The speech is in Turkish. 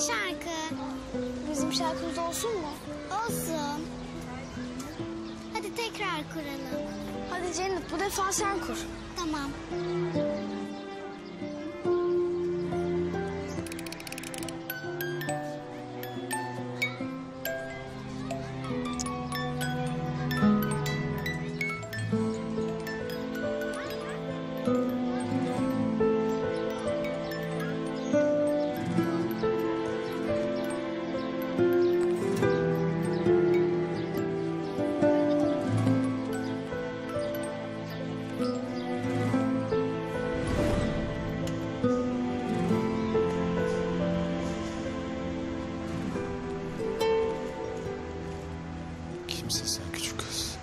şarkı. Bizim şarkımız olsun mu? Olsun. Hadi tekrar kuralım. Hadi Cennet bu defa sen kur. Tamam. Kimsin sen küçük kız?